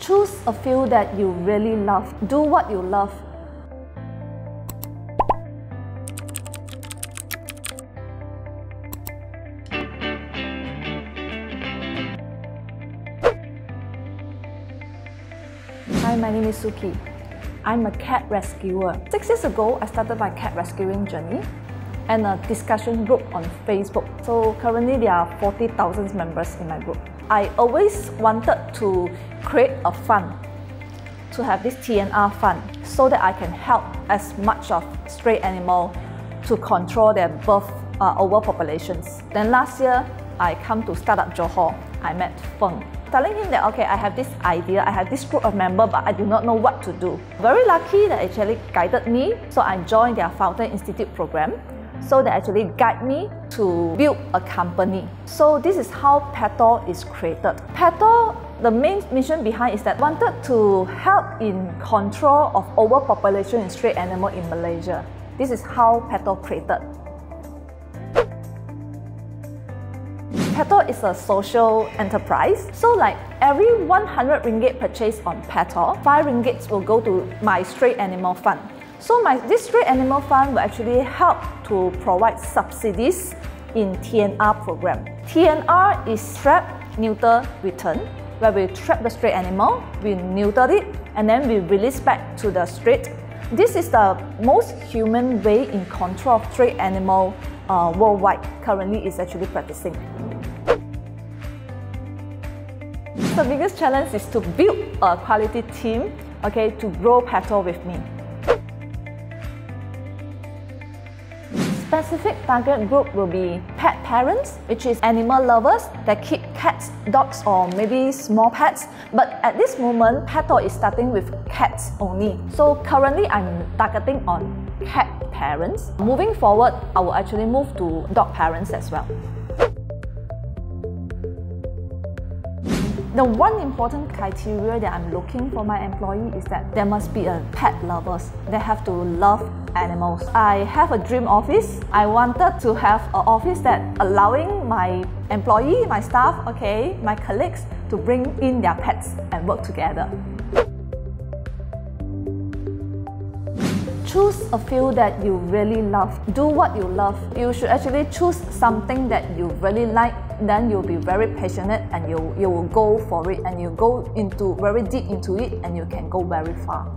Choose a field that you really love. Do what you love. Hi, my name is Soekie. I'm a cat rescuer. Six years ago, I started my cat rescuing journey and a discussion group on Facebook. So currently there are 40,000 members in my group. I always wanted to create a fund to have this TNR fund so that I can help as much of stray animal to control their birth uh, overpopulations. Then last year, I come to Startup Johor. I met Feng telling him that okay, I have this idea, I have this group of members, but I do not know what to do. Very lucky that actually guided me, so I joined their Founder Institute program. So they actually guide me to build a company. So this is how Petto is created. Petto, the main mission behind is that wanted to help in control of overpopulation in stray animal in Malaysia. This is how Petto created. Petto is a social enterprise. So like every 100 ringgit purchase on Petto, 5 ringgits will go to my stray animal fund. So my, this stray animal fund will actually help to provide subsidies in TNR program. TNR is trap, neuter, return, where we trap the stray animal, we neuter it, and then we release back to the street. This is the most human way in control of stray animal uh, worldwide currently is actually practicing. The biggest challenge is to build a quality team okay, to grow Petto with me. Specific target group will be pet parents, which is animal lovers that keep cats, dogs, or maybe small pets. But at this moment, Petto is starting with cats only. So currently, I'm targeting on cat parents. Moving forward, I will actually move to dog parents as well. The one important criteria that I'm looking for my employee is that there must be a pet lovers. They have to love animals. I have a dream office. I wanted to have an office that allowing my employee, my staff, okay, my colleagues to bring in their pets and work together. Choose a field that you really love. Do what you love. You should actually choose something that you really like. Then you'll be very passionate and you, you will go for it and you go into very deep into it and you can go very far.